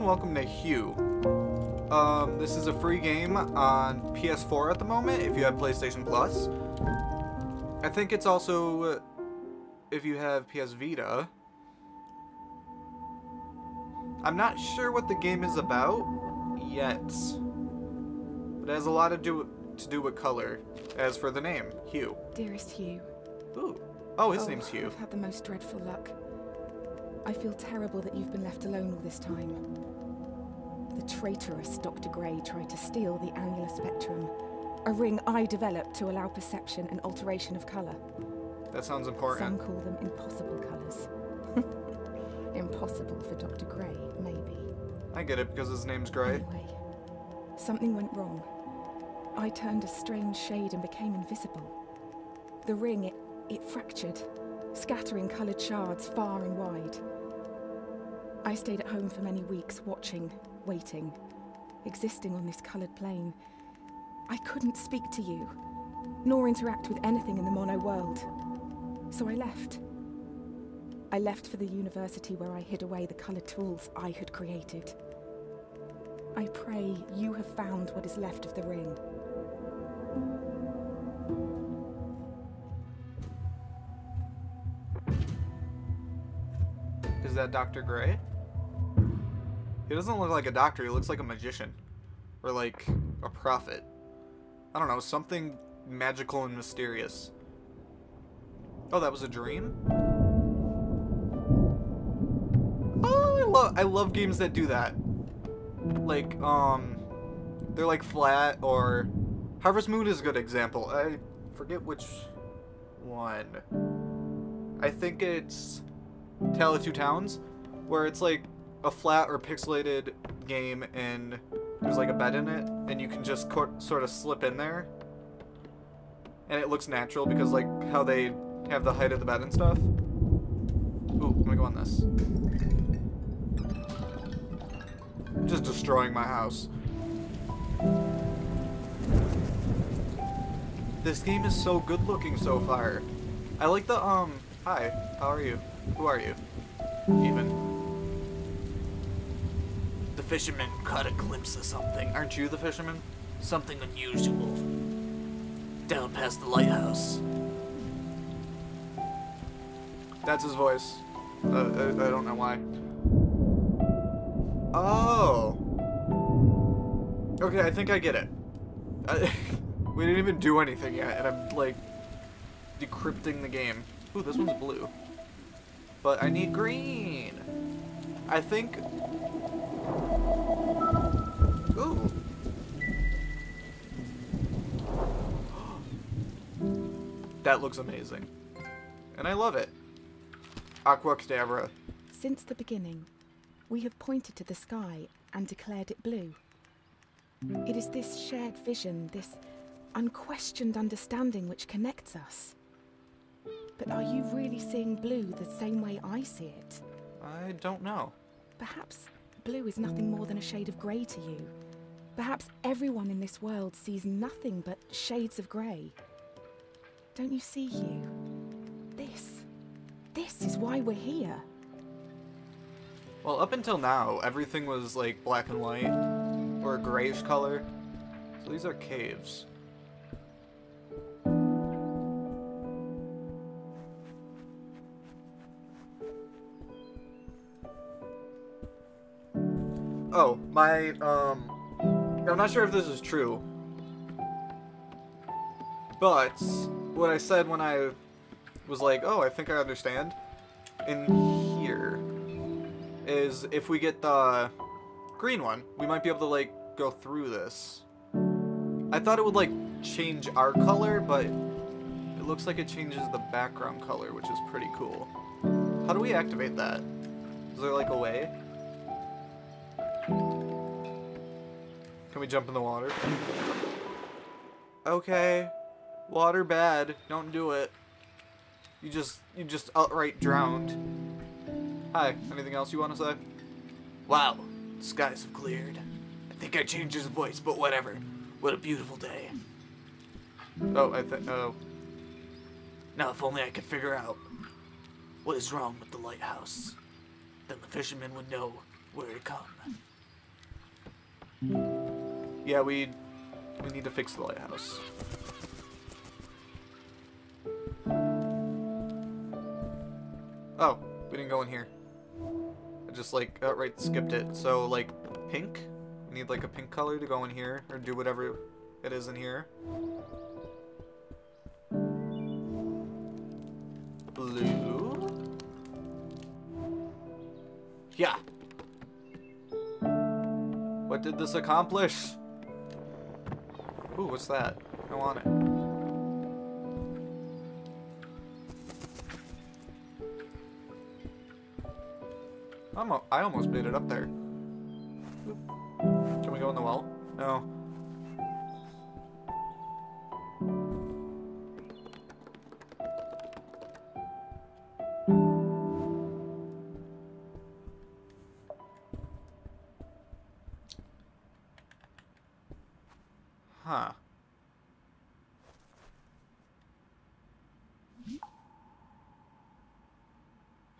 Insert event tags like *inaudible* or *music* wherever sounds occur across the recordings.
And welcome to Hue. Um, this is a free game on PS4 at the moment if you have PlayStation Plus. I think it's also uh, if you have PS Vita. I'm not sure what the game is about yet, but it has a lot to do to do with color. As for the name, Hue. Dearest Hue. Ooh. Oh, his oh, name's Hue. I've had the most dreadful luck. I feel terrible that you've been left alone all this time. The traitorous Dr. Grey tried to steal the annular spectrum, a ring I developed to allow perception and alteration of colour. That sounds important. Some call them impossible colours. *laughs* impossible for Dr. Grey, maybe. I get it because his name's Grey. Anyway, something went wrong. I turned a strange shade and became invisible. The ring, it, it fractured, scattering coloured shards far and wide. I stayed at home for many weeks, watching, waiting, existing on this coloured plane. I couldn't speak to you, nor interact with anything in the mono world. So I left. I left for the university where I hid away the coloured tools I had created. I pray you have found what is left of the ring. That Dr. Grey? He doesn't look like a doctor, he looks like a magician. Or like a prophet. I don't know, something magical and mysterious. Oh, that was a dream? Oh, I love I love games that do that. Like, um they're like flat or Harvest Moon is a good example. I forget which one. I think it's Tale of Two Towns, where it's like a flat or pixelated game and there's like a bed in it and you can just sort of slip in there and it looks natural because like how they have the height of the bed and stuff. Ooh, let me go on this. Just destroying my house. This game is so good looking so far. I like the, um, hi, how are you? Who are you? Even. The fisherman caught a glimpse of something. Aren't you the fisherman? Something unusual. Down past the lighthouse. That's his voice. Uh, I, I don't know why. Oh. Okay, I think I get it. I, *laughs* we didn't even do anything yet, and I'm, like, decrypting the game. Ooh, this one's blue. But I need green. I think... Ooh. *gasps* that looks amazing. And I love it. Aqua Cadabra. Since the beginning, we have pointed to the sky and declared it blue. It is this shared vision, this unquestioned understanding which connects us. But are you really seeing blue the same way I see it? I don't know. Perhaps blue is nothing more than a shade of grey to you. Perhaps everyone in this world sees nothing but shades of grey. Don't you see, Hue? This. This is why we're here. Well, up until now, everything was like black and white, or a grayish color. So these are caves. Oh, my, um, I'm not sure if this is true, but what I said when I was like, oh, I think I understand, in here, is if we get the green one, we might be able to, like, go through this. I thought it would, like, change our color, but it looks like it changes the background color, which is pretty cool. How do we activate that? Is there, like, a way? Can we jump in the water? Okay. Water bad. Don't do it. You just, you just outright drowned. Hi, anything else you want to say? Wow, the skies have cleared. I think I changed his voice, but whatever. What a beautiful day. Oh, I think, oh. Now if only I could figure out what is wrong with the lighthouse. Then the fishermen would know where to come. Yeah, we we need to fix the lighthouse. Oh, we didn't go in here. I just like outright skipped it. So like pink? We need like a pink color to go in here or do whatever it is in here. Blue. Yeah. What did this accomplish? Ooh, what's that? I want it. I'm a, I almost made it up there. Can we go in the well? No.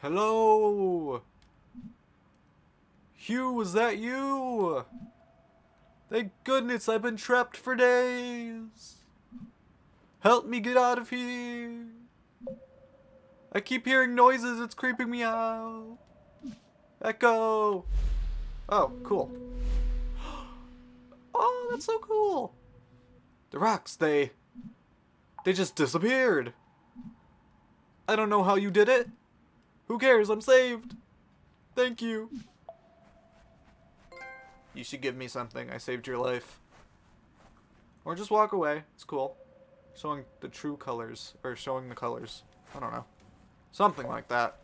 Hello? Hue, was that you? Thank goodness I've been trapped for days. Help me get out of here. I keep hearing noises, it's creeping me out. Echo. Oh, cool. *gasps* Oh, that's so cool. The rocks, they... They just disappeared. I don't know how you did it. Who cares? I'm saved. Thank you. You should give me something. I saved your life. Or just walk away. It's cool. Showing the true colors. Or showing the colors. I don't know. Something like that.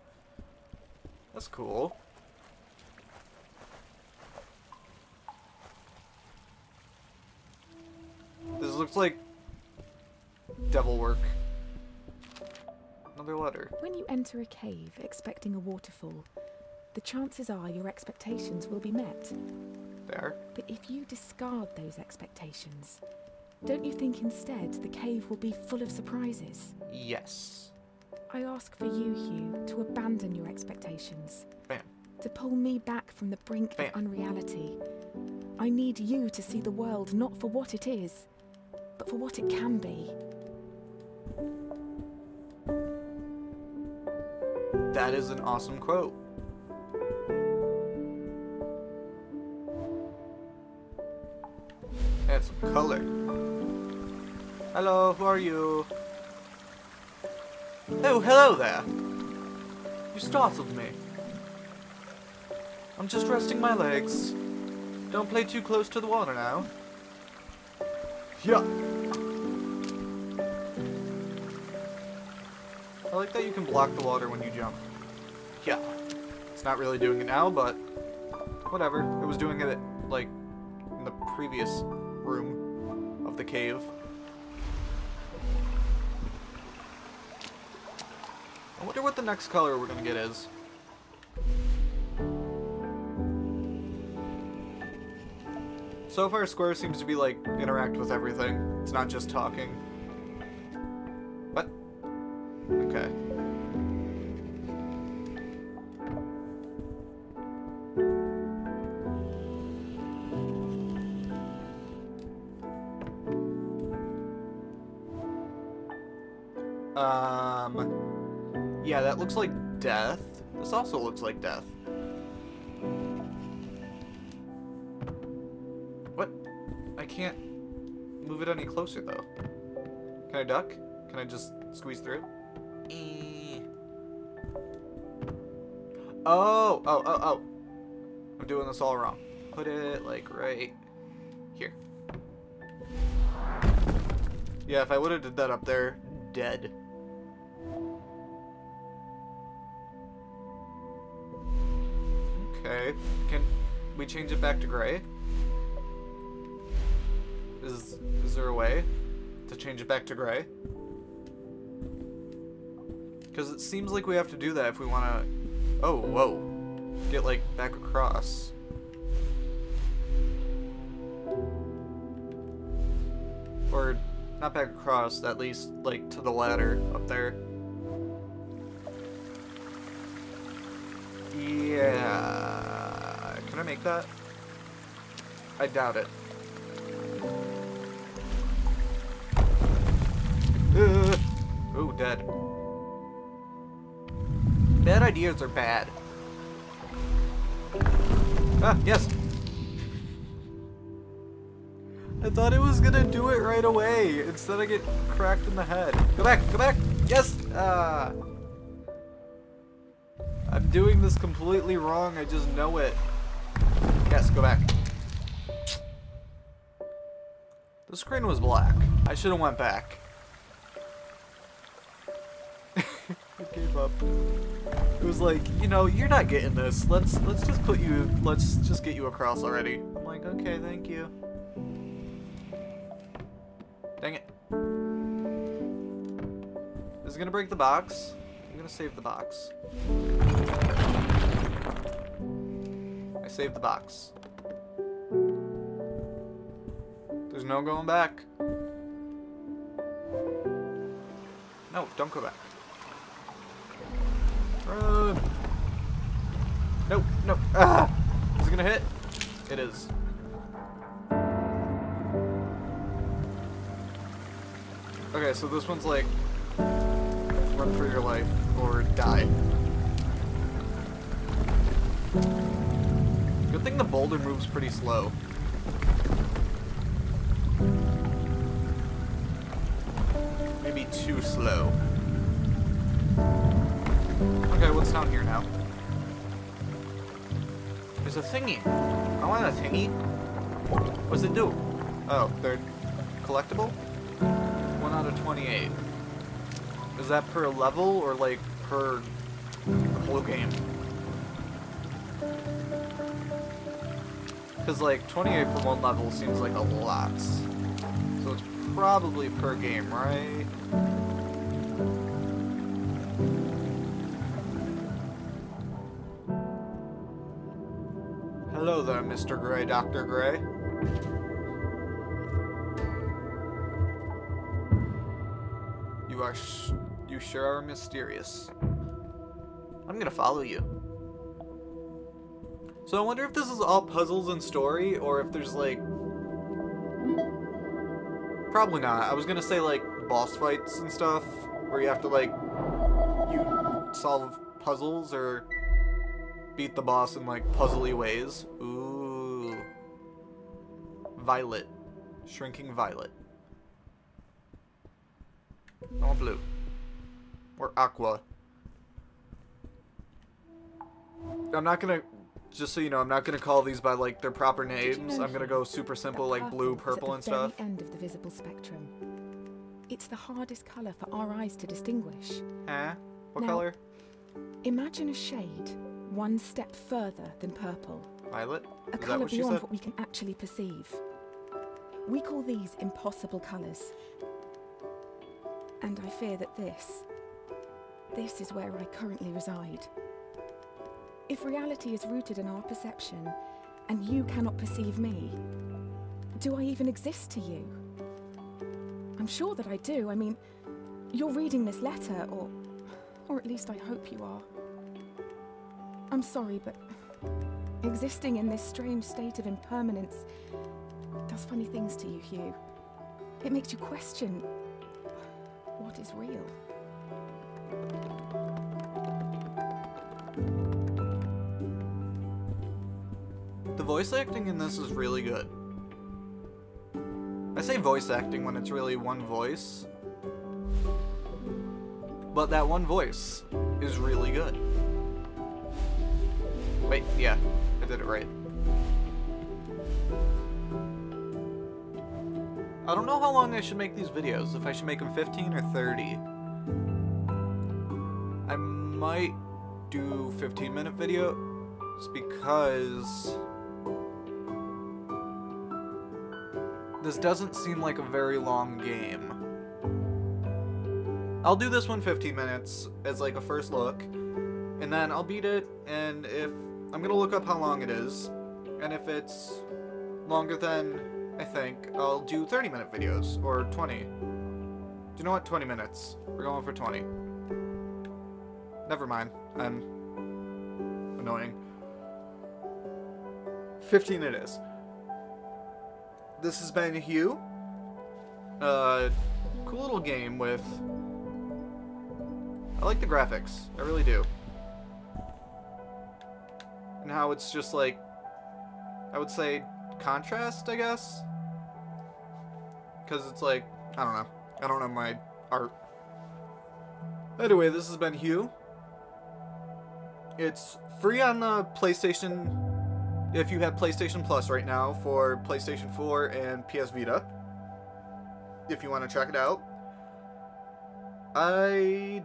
That's cool. This looks like devil work. Another letter. When you enter a cave expecting a waterfall, the chances are your expectations will be met. There. But if you discard those expectations, don't you think instead the cave will be full of surprises? Yes. I ask for you, Hue, to abandon your expectations, Bam. to pull me back from the brink Bam. of unreality. I need you to see the world not for what it is, but for what it can be. That is an awesome quote. Add some color. Hello, who are you? Oh, hello there. You startled me. I'm just resting my legs. Don't play too close to the water now. Yeah. I like that you can block the water when you jump. Yeah. It's not really doing it now, but whatever. It was doing it, like, in the previous room of the cave. I wonder what the next color we're gonna get is. So far, Square seems to be like interact with everything. It's not just talking. Um. Yeah, that looks like death. This also looks like death. What? I can't move it any closer though. Can I duck? Can I just squeeze through? Eh. Oh, oh, oh, oh. I'm doing this all wrong. Put it like right here. Yeah, if I would have did that up there, dead. Okay. Can we change it back to gray? Is is there a way to change it back to gray? Because it seems like we have to do that if we want to... Oh, whoa. Get, like, back across. Or, not back across, at least, like, to the ladder up there. Yeah... make that? I doubt it. Uh, ooh, dead. Bad ideas are bad. Ah, yes. I thought it was gonna do it right away. Instead I get cracked in the head. Go back, go back! Yes! Ah. I'm doing this completely wrong, I just know it. Yes, go back. The screen was black. I should have went back. *laughs* I gave up. It was like, you know, you're not getting this. Let's let's just put you let's just get you across already. I'm like, okay, thank you. Dang it. Is it gonna break the box? I'm gonna save the box. I saved the box. There's no going back. No, don't go back. Run! Nope, nope. Ah! Is it gonna hit? It is. Okay, so this one's like run for your life or die. Thing the boulder moves pretty slow. Maybe too slow. Okay, what's down here now? There's a thingy. I want a thingy. What's it do? Oh, they're collectible? 1 out of 28. Is that per level or like per whole game? Because like 28 for one level seems like a lot. So it's probably per game, right? Hello there, Mr. Grey, Dr. Grey. You are you sure are mysterious. I'm gonna follow you. So I wonder if this is all puzzles and story, or if there's like... Probably not. I was gonna say like boss fights and stuff, where you have to like, you solve puzzles or beat the boss in like puzzly ways. Ooh. Violet. Shrinking violet. Want blue. Or aqua. I'm not gonna, just so you know, I'm not gonna call these by like their proper Did you names. know I'm gonna go super simple, like blue, purple, and stuff. end of the visible spectrum. It's the hardest colour for our eyes to distinguish. Huh? What Now- color? Imagine a shade one step further than purple, Violet? a Is that colour beyond said? what we can actually perceive. We call these impossible colours. And I fear that this, this is where I currently reside. If reality is rooted in our perception, and you cannot perceive me, do I even exist to you? I'm sure that I do. I mean, you're reading this letter, or, or at least I hope you are. I'm sorry, but existing in this strange state of impermanence does funny things to you, Hue. It makes you question what is real. The voice acting in this is really good. I say voice acting when it's really one voice. But that one voice is really good. Wait, yeah, I did it right. I don't know how long I should make these videos, if I should make them 15 or 30. I might do 15 minute videos because this doesn't seem like a very long game. I'll do this one 15 minutes as like a first look, and then I'll beat it, and if I'm gonna look up how long it is, and if it's longer than I think, I'll do 30 minute videos, or 20. Do you know what? 20 minutes. We're going for 20. Never mind. I'm annoying. 15 it is. This has been Hue. Uh, cool little game with... I like the graphics. I really do. And how it's just like... I would say contrast, I guess? Because it's like... I don't know. I don't know my art. Anyway, this has been Hue. It's free on the PlayStation if you have PlayStation Plus right now for PlayStation 4 and PS Vita. If you want to check it out. I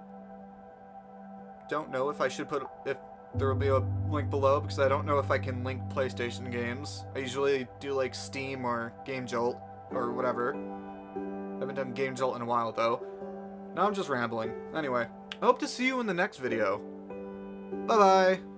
don't know if I should put if there will be a link below because I don't know if I can link PlayStation games. I usually do like Steam or Game Jolt or whatever. I haven't done Game Jolt in a while though. Now I'm just rambling. Anyway, I hope to see you in the next video. Bye bye.